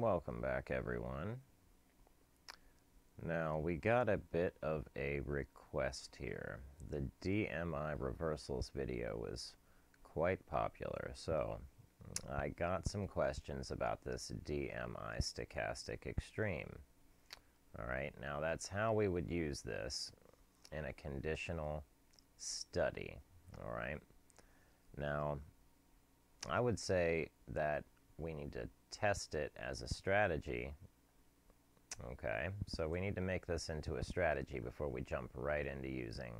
Welcome back everyone. Now we got a bit of a request here. The DMI reversals video was quite popular so I got some questions about this DMI stochastic extreme. Alright, now that's how we would use this in a conditional study. Alright, now I would say that we need to test it as a strategy. Okay, so we need to make this into a strategy before we jump right into using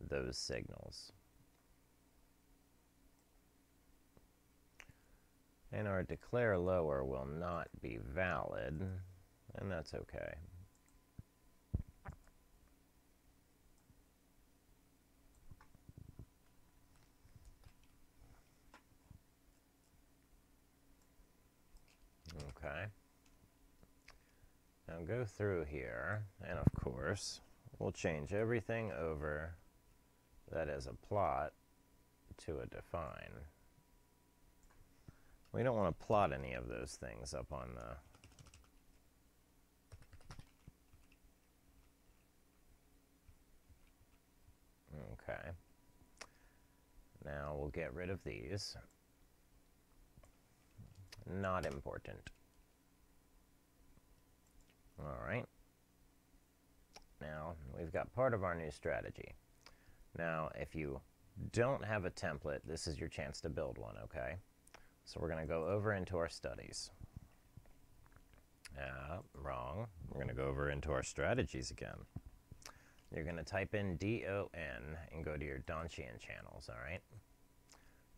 those signals. And our declare lower will not be valid, and that's okay. Okay. Now go through here, and of course, we'll change everything over that is a plot to a define. We don't want to plot any of those things up on the Okay. Now we'll get rid of these. Not important. All right. Now, we've got part of our new strategy. Now, if you don't have a template, this is your chance to build one, okay? So we're going to go over into our studies. Uh, wrong. We're going to go over into our strategies again. You're going to type in DON and go to your Donchian channels, all right?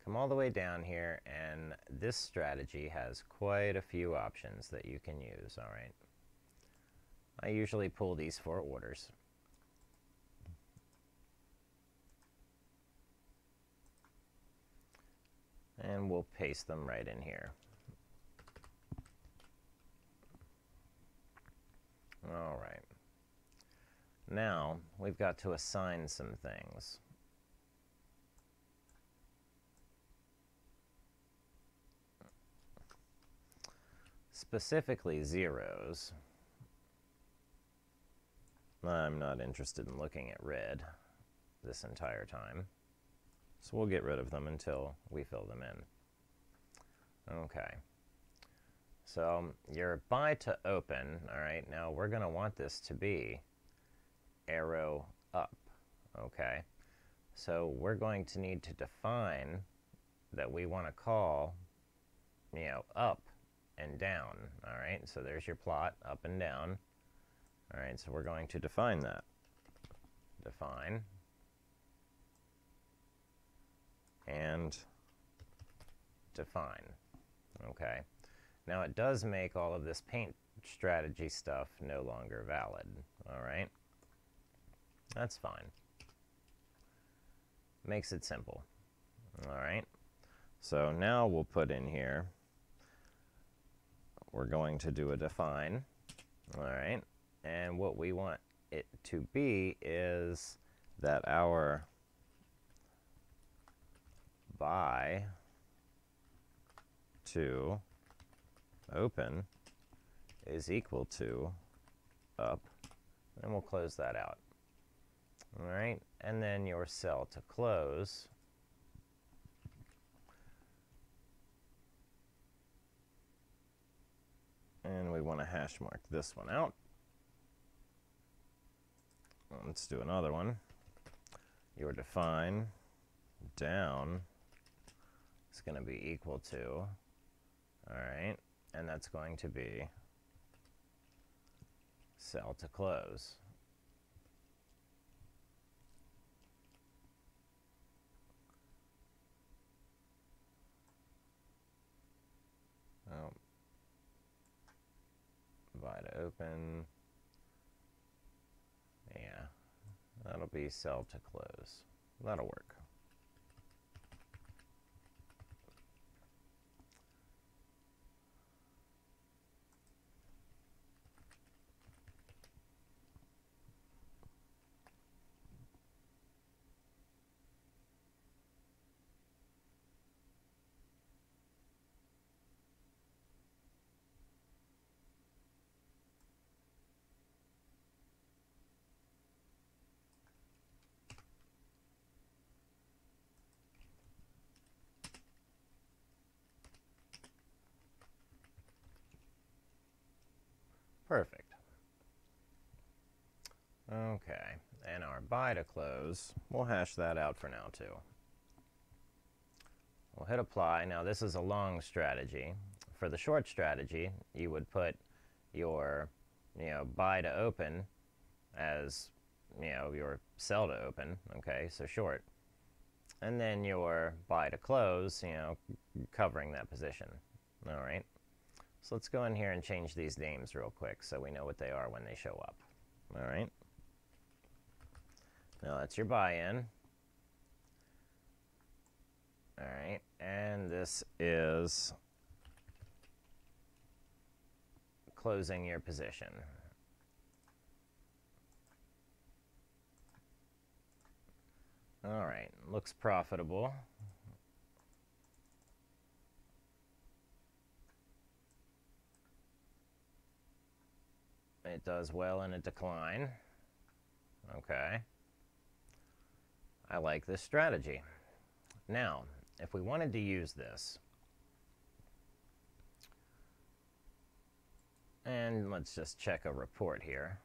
Come all the way down here, and this strategy has quite a few options that you can use, all right? I usually pull these four orders. And we'll paste them right in here. All right. Now, we've got to assign some things. Specifically zeros. I'm not interested in looking at red this entire time. So we'll get rid of them until we fill them in. Okay. So your buy to open, all right, now we're going to want this to be arrow up, okay? So we're going to need to define that we want to call, you know, up and down, all right? So there's your plot, up and down. All right, so we're going to define that. Define. And define. Okay. Now it does make all of this paint strategy stuff no longer valid. All right. That's fine. Makes it simple. All right. So now we'll put in here, we're going to do a define. All right. And what we want it to be is that our buy to open is equal to up, and we'll close that out. All right, and then your sell to close and we want to hash mark this one out. Let's do another one. Your define down is going to be equal to, all right, and that's going to be sell to close. Oh. Buy to open. Yeah, that'll be sell to close. That'll work. Perfect. Okay, and our buy to close, we'll hash that out for now too. We'll hit apply. Now this is a long strategy. For the short strategy, you would put your you know, buy to open as you know, your sell to open, okay, so short. And then your buy to close, you know, covering that position. All right. So let's go in here and change these names real quick so we know what they are when they show up. All right. Now that's your buy-in. All right, and this is closing your position. All right, looks profitable. It does well in a decline. Okay. I like this strategy. Now, if we wanted to use this, and let's just check a report here.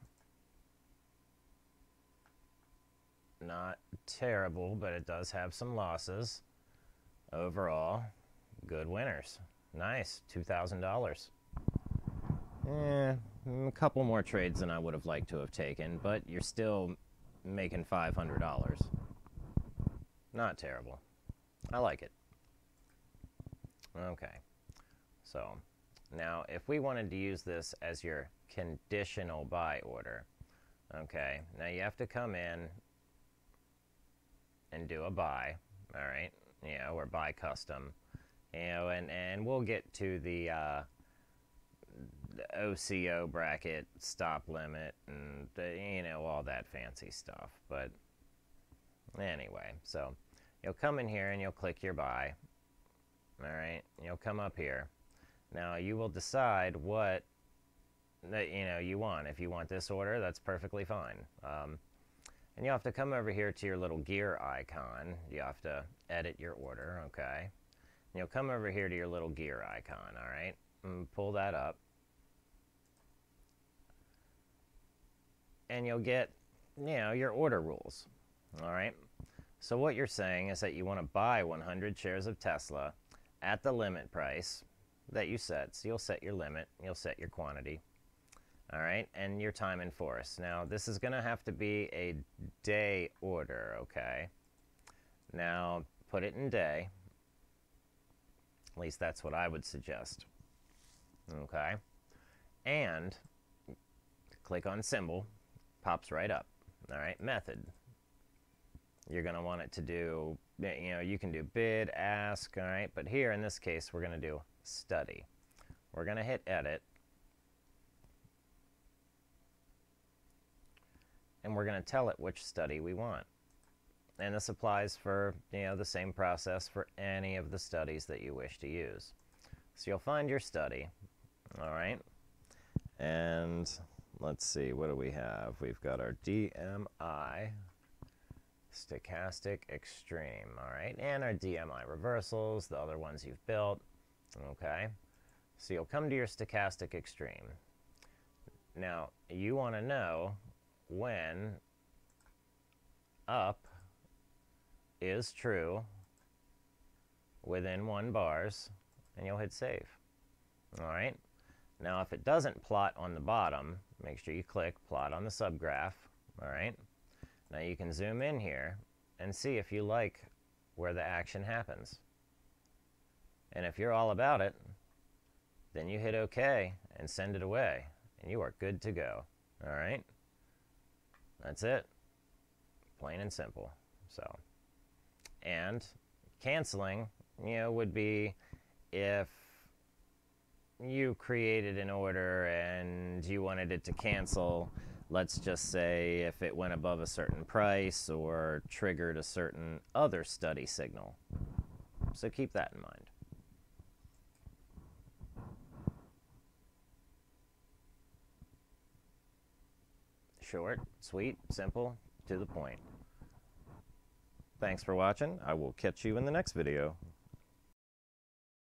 Not terrible, but it does have some losses. Overall, good winners. Nice, $2,000. Eh, a couple more trades than I would have liked to have taken, but you're still making $500. Not terrible. I like it. Okay. So, now if we wanted to use this as your conditional buy order, okay, now you have to come in and do a buy, all right, you know, or buy custom, you know, and, and we'll get to the, uh, the OCO bracket, stop limit, and, you know, all that fancy stuff. But anyway, so You'll come in here and you'll click your buy. All right, you'll come up here. Now you will decide what that you know you want. If you want this order, that's perfectly fine. Um, and you have to come over here to your little gear icon. You have to edit your order, okay? And you'll come over here to your little gear icon, all right? And pull that up. And you'll get, you know, your order rules, all right? So what you're saying is that you want to buy 100 shares of Tesla at the limit price that you set. So you'll set your limit, you'll set your quantity, all right, and your time in force. Now, this is going to have to be a day order, okay? Now, put it in day. At least that's what I would suggest, okay? And click on symbol, pops right up, all right? Method, you're going to want it to do, you know, you can do bid, ask, all right, but here in this case, we're going to do study. We're going to hit edit. And we're going to tell it which study we want. And this applies for, you know, the same process for any of the studies that you wish to use. So you'll find your study, all right? And let's see, what do we have? We've got our DMI, stochastic extreme, all right? And our DMI reversals, the other ones you've built, okay? So you'll come to your stochastic extreme. Now, you want to know when up is true within one bars, and you'll hit save. All right? Now, if it doesn't plot on the bottom, make sure you click plot on the subgraph. All right? Now you can zoom in here and see if you like where the action happens. And if you're all about it, then you hit OK and send it away, and you are good to go. All right? That's it. Plain and simple. So, and canceling, you know, would be if you created an order and you wanted it to cancel let's just say if it went above a certain price or triggered a certain other study signal. So keep that in mind. Short, sweet, simple, to the point. Thanks for watching. I will catch you in the next video.